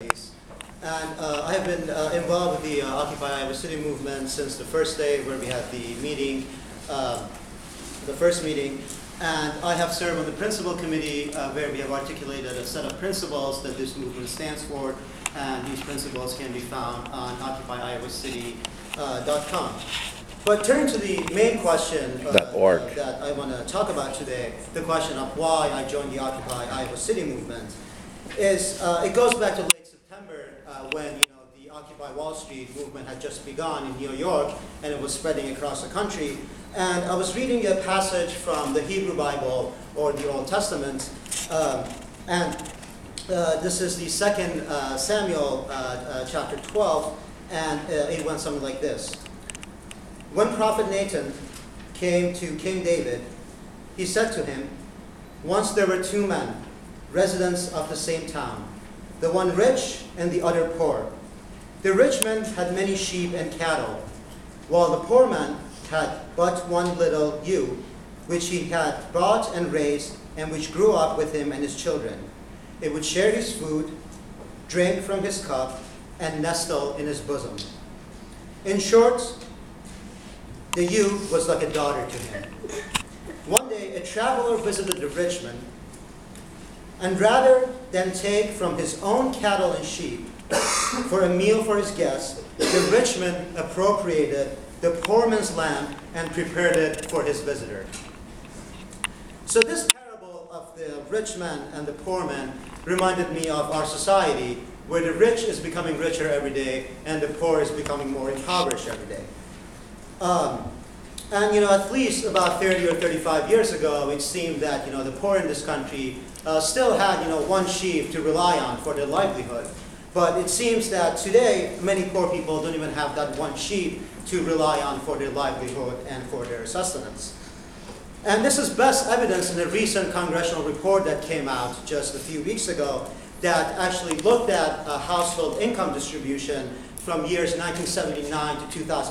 And uh, I have been uh, involved with the uh, Occupy Iowa City movement since the first day where we had the meeting, uh, the first meeting. And I have served on the principal committee uh, where we have articulated a set of principles that this movement stands for. And these principles can be found on occupyiowacity.com. But turning to the main question uh, uh, that I want to talk about today, the question of why I joined the Occupy Iowa City movement, is uh, it goes back to uh, when you know the Occupy Wall Street movement had just begun in New York and it was spreading across the country. And I was reading a passage from the Hebrew Bible or the Old Testament, um, and uh, this is the second uh, Samuel uh, uh, chapter 12, and uh, it went something like this. When prophet Nathan came to King David, he said to him, Once there were two men, residents of the same town, the one rich and the other poor. The rich man had many sheep and cattle, while the poor man had but one little ewe, which he had bought and raised, and which grew up with him and his children. It would share his food, drink from his cup, and nestle in his bosom. In short, the ewe was like a daughter to him. One day, a traveler visited the rich man, and rather than take from his own cattle and sheep for a meal for his guests, the rich man appropriated the poor man's lamb and prepared it for his visitor. So, this parable of the rich man and the poor man reminded me of our society where the rich is becoming richer every day and the poor is becoming more impoverished every day. Um, and you know, at least about 30 or 35 years ago, it seemed that you know the poor in this country uh, still had you know one sheep to rely on for their livelihood. But it seems that today, many poor people don't even have that one sheep to rely on for their livelihood and for their sustenance. And this is best evidence in a recent congressional report that came out just a few weeks ago that actually looked at household income distribution from years 1979 to 2000.